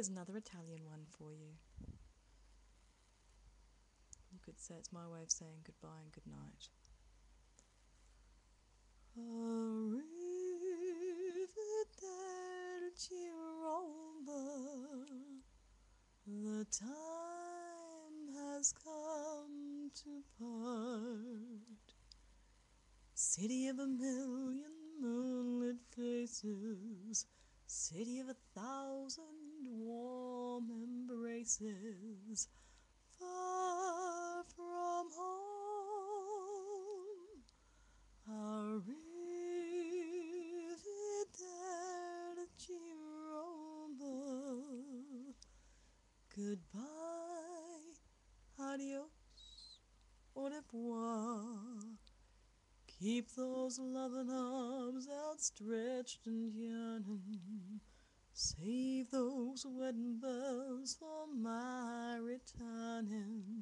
here's another Italian one for you. You could say it's my way of saying goodbye and good night. Arrivederci Roma, the time has come to part. City of a million moonlit faces, city of a thousand warm embraces, far from home. Arrivederci Roma. Goodbye, adios, au revoir. Keep those loving arms outstretched and yearning. Save those wedding bells for my returning.